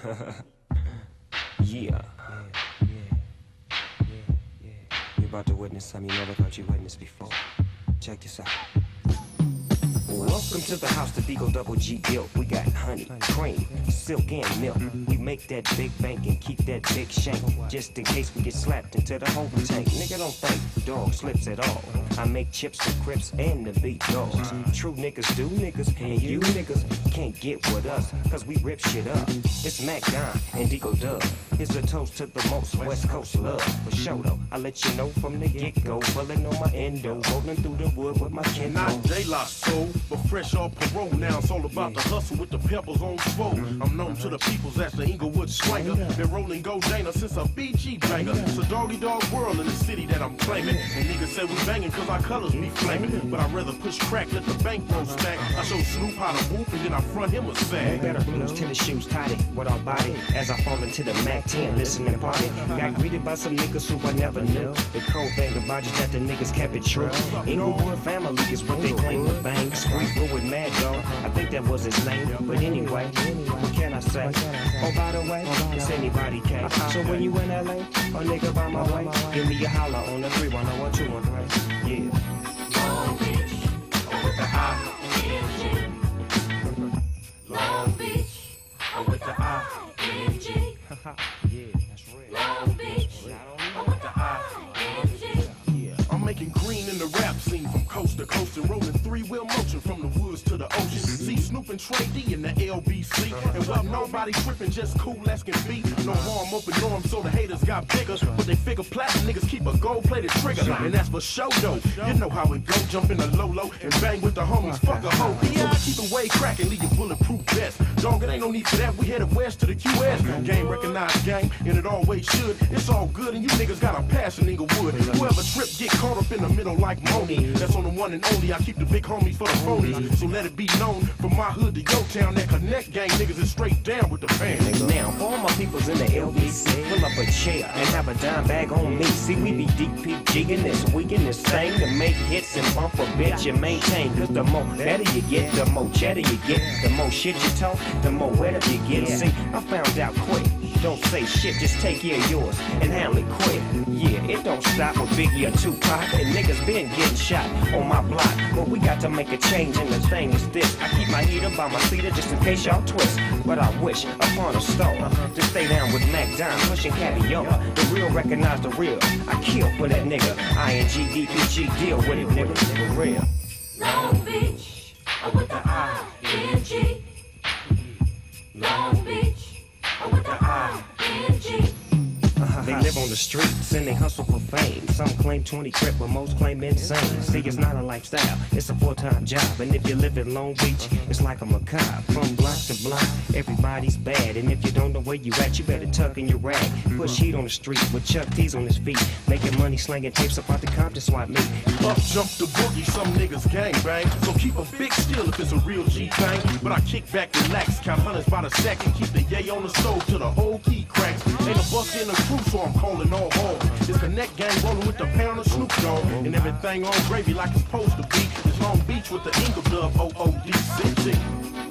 yeah. You're about to witness something you never thought you witnessed before. Check this out. Welcome to the house that Eagle Double G built. We got honey, cream, silk, and milk. We make that big bank and keep that big shank. Just in case we get slapped into the whole tank. Nigga don't think dog slips at all. I make chips for crips and the beat dogs. True niggas do niggas, and you niggas can't get with us, cause we rip shit up. It's Mack Don and Eagle Dub. Here's a toast to the most West Coast love. For sure though, I let you know from the get go. Pulling on my endo, rolling through the wood with my kin. Not De La Soul, but fresh off parole. Now it's all about the hustle with the pebbles on swole. I'm known to the peoples as the Inglewood Swanger. Been rolling gold Dana since a BG banger. It's a doggy dog world in the city that I'm claiming. And niggas say we banging cause our colors be flaming. But I'd rather push crack, let the bankroll stack. I show Snoop how to whoop and then I front him a sag. Better blues, tennis shoes, tidy with our body. As I fall into the Mack 10, listening party. Got greeted by some niggas who I never knew. The cold thing about you that the niggas kept it true. Inglewood family is what they claim to bang. Squeak with Mad Dog, I think that was his name. But anyway, what can I say? Oh, by the way, it's anybody K. So when you in LA, a nigga by my way, give me a holler on the 310 213. Yeah. Nobody tripping, just cool as can be. No harm, open norm, so the haters got bigger. But they figure platinum niggas keep a gold plated trigger. And that's for show though. You know how it go, jump in the low low and bang with the homies. Fuck a hoe. Yeah, I keep it way cracking, leave your bulletproof vest. Dog, it ain't no need for that. We headed west to the QS. Mm-hmm. Game recognized gang, and it always should. It's all good, and you niggas got a passion, Inglewood. Mm-hmm. Whoever trip get caught up in the middle like Moni. That's on the one and only. I keep the big homies for the phonies. So let it be known from my hood to your town that connect gang niggas is straight down with the fans. Now, all my peoples in the LBC, pull up a chair and have a dime bag on me. See, we be DPG in this, we in this thing to make hits and bump a bitch and maintain. Cause the more better you get, the more cheddar you get, the more shit you talk, the more wetter you get. See, I found out quick. Don't say shit, just take of yours and handle it quick. Yeah, it don't stop with Biggie or Tupac, and niggas been getting shot on my block. But we got to make a change, and the thing is this: I keep my heater by my seater just in case y'all twist. But I wish upon a star to stay down with Mack Don, pushing caviar. The real recognize the real. I kill for that nigga. ING DPG deal with it, nigga. For real. Long Beach, oh, with the I-N-G. Long Beach, with the I-N-G. They live on the streets and they hustle for fame. Some claim 20 crip, but most claim insane. See, it's not a lifestyle, it's a full-time job. And if you live in Long Beach, it's like a macabre. From block to block, everybody's bad. And if you don't know where you at, you better tuck in your rag. Push heat on the street with Chuck T's on his feet. Making money slanging tapes up out the Compton swap meet. Up jump the boogie, some niggas gang bang. So keep a big still if it's a real G thing. But I kick back, relax, count hundreds by the second. Keep the yay on the stove till the whole key cracks. Ain't a bust in the crew, so I'm calling all. It's the neck gang rolling with the pound of Snoop Dogg. And everything on gravy like it's supposed to be. It's Long Beach with the Ingle Dub O-O-D-C-T.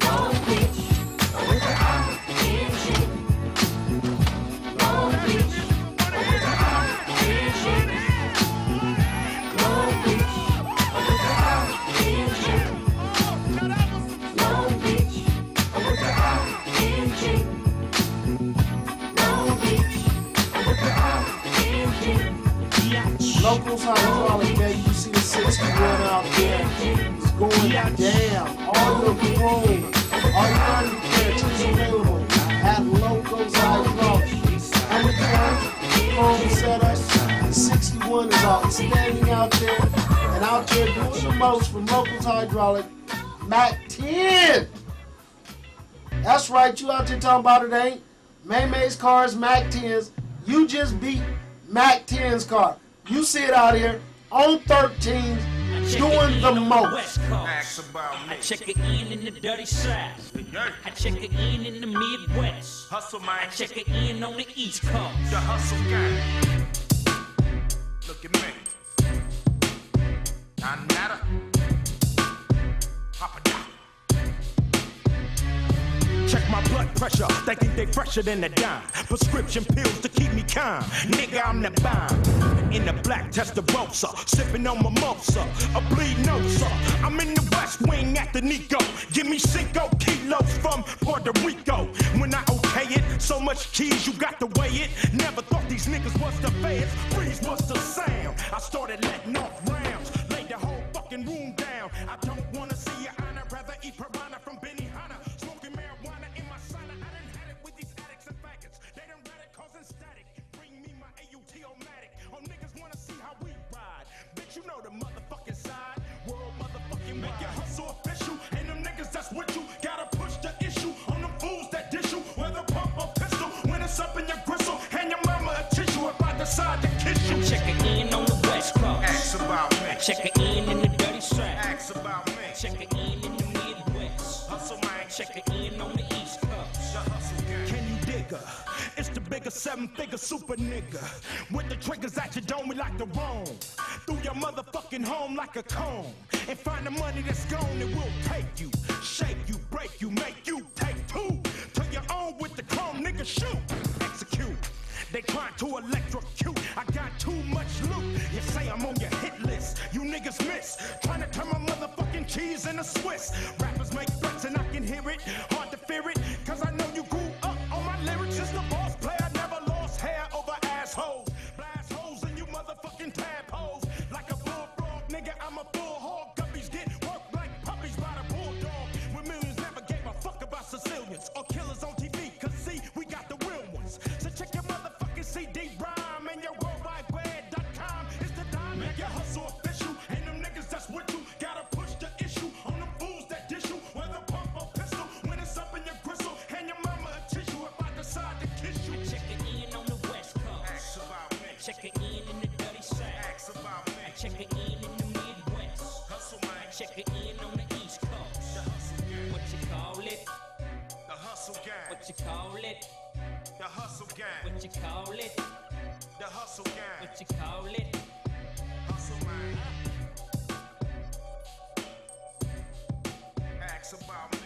Long Beach, down. All your chrome, all repairs is available at Locals Hydraulic. I'm the current chrome setup. The 61 is outstanding out there. And out there doing the most from Locals Hydraulic. Mack 10. That's right, you out there talking about it ain't. May May's cars, Mack 10s. You just beat Mack 10's car. You see it out here on 13s doing the most. I check it in in the dirty south. I check it in in the Midwest. Hustle, I check it in on the East Coast. The hustle gang. Look at me. Another. Papa down. Check my blood pressure. They think they fresher than a dime. Prescription pills to keep me calm. Nigga, I'm the bomb. In the black Testarossa, sipping on mimosa. A bleed no. I'm in the West Wing at the Nico. Give me cinco kilos from Puerto Rico. When I okay it, so much cheese you got to weigh it. Never thought these niggas was the feds. Freeze was the sound. I started letting off rounds. Laid the whole fucking room down. I don't wanna see your honor, rather eat Bigger seven figure super nigga. With the triggers at your dome, we like to roam. Through your motherfucking home like a comb. And find the money that's gone, it will take you. Shake you, break you, make you take two. To your own with the chrome, nigga, shoot. Execute. They trying to electrocute. I got too much loot. You say I'm on your hit list. You niggas miss. Trying to turn my motherfucking cheese into Swiss. Rappers make threats and I can hear it. About me. Checking in in the Midwest. Hustle, man. Checking in on the East Coast. The hustle gang. What you call it? The hustle gang. What you call it? The hustle gang. What you call it? The hustle gang. What you call it? Hustle, man. Ask about me.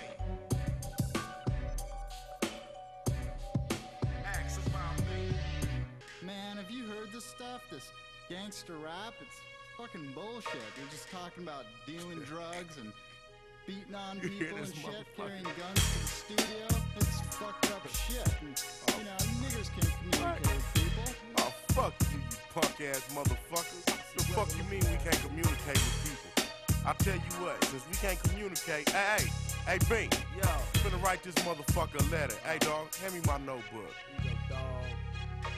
Ask about me. Man, have you heard this stuff? This gangster rap? It's fucking bullshit. They're just talking about dealing drugs and beating on people and shit, carrying guns to the studio. It's fucked up oh. shit. And, you know, you niggers can't communicate with people. Oh, fuck you, you punk ass motherfuckers. The fuck you mean we can't communicate with people? I tell you what, since we can't communicate, hey, hey, hey, B, yo, finna write this motherfucker a letter. Hey, dog, hand me my notebook.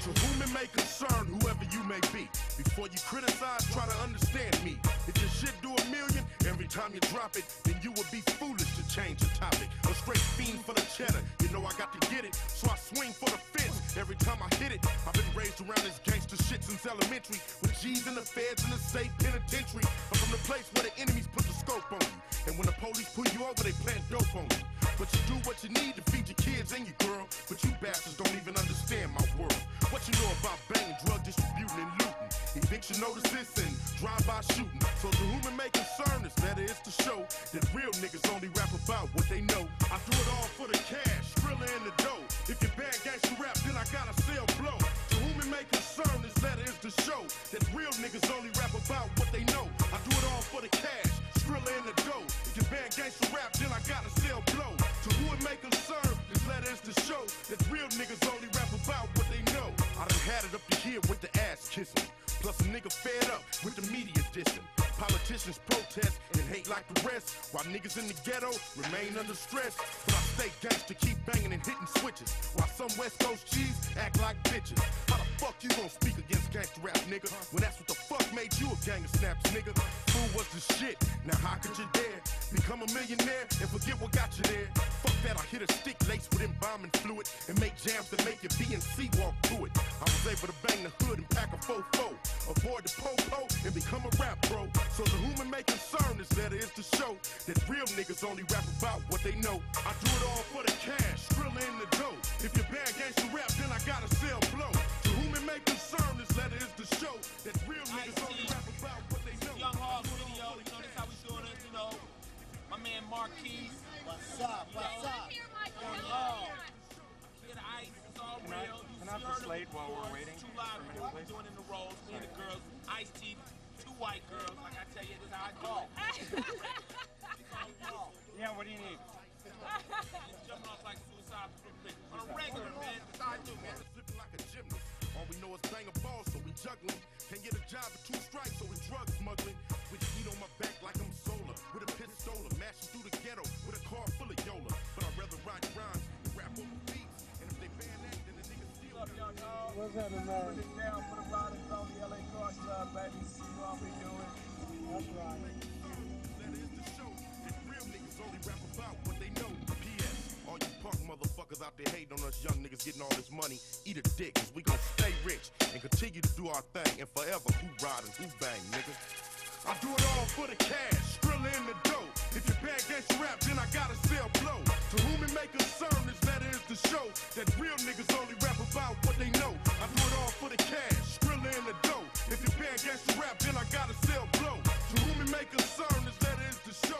To whom it may concern, whoever you may be. Before you criticize, try to understand me. If your shit do a million, every time you drop it, then you would be foolish to change the topic. A straight fiend for the cheddar. You know I got to get it, so I swing for the fence. Every time I hit it, I've been raised around this gangster shit since elementary. With G's in the feds in the state penitentiary. I'm from the place where the enemies put the scope on you. And when the police pull you over, they plant dope on you. But you do what you need to feed your kids and your girl. But you bastards don't even understand Eviction notices and drive-by shooting. So to whom it may concern, this letter is to show that real niggas only rap about what they know. I do it all for the cash, Skrilla in the dough. If you bad gangster rap, then I gotta sell blow. To whom it may concern, this letter is to show that real niggas only rap about what they know. I do it all for the cash, Skrilla in the dough. If you bad gangster rap, then I gotta sell blow. To who it may concern, this letter is to show that real niggas only nigga fed up with the media dissing. Politicians protest and hate like the rest, while niggas in the ghetto remain under stress. But I stay gangster, keep banging and hitting switches, while some West Coast G's act like bitches. How the fuck you gon' speak against gangster rap, nigga? When that's what the fuck made you a gang of snaps, nigga. Fool was the shit. Now how could you dare become a millionaire and forget what got you there? Fuck that, I hit a stick laced with embalming fluid and make jams that make your BNC walk through it. I was able to bang the hood and pack a fofo, avoid the po-po and become a rap pro. So the whom it may concern, this letter is to show that real niggas only rap about what they know. I do it all for the cash, Skrilla in the dough. If you're bad gangster rap, then I gotta sell blow. To whom it may concern, this letter is to show that real niggas only rap man Marquise. What's up? What's you up? Here, Mike. Get ice. It's all can real. I, can you I have the slate while we're waiting? Two live people doing in the roles. Me and the girls. Ice teeth. Two white girls. Like I tell you, this is how I do yeah. What do you need? jumping off like suicide on a regular man. I do, man. Flipping like a gymnast. All we know is bang a ball, so we juggling. Can't get a job with two strikes, so we drug smuggling. With heat on my back like I'm solar. With a pistola, mashing through the ghetto with a car full of Yola. But I'd rather write rhymes and rap over beats. And if they ban that, then the niggas still. What's up, young dog? What's happening, man? Put it down for the riders on the LA Car Club, baby. You know how we do it. That's right. Us young niggas getting all this money, eat a dick, cause we gon' stay rich and continue to do our thing and forever who ride and who bang, nigga. I do it all for the cash, Skrilla in the dough. If you bad against rap, then I gotta sell blow. To whom it may concern is that is the show. That real niggas only rap about what they know. I do it all for the cash, Skrilla in the dough. If you bad against rap, then I gotta sell blow. To whom it may concern is that is the show.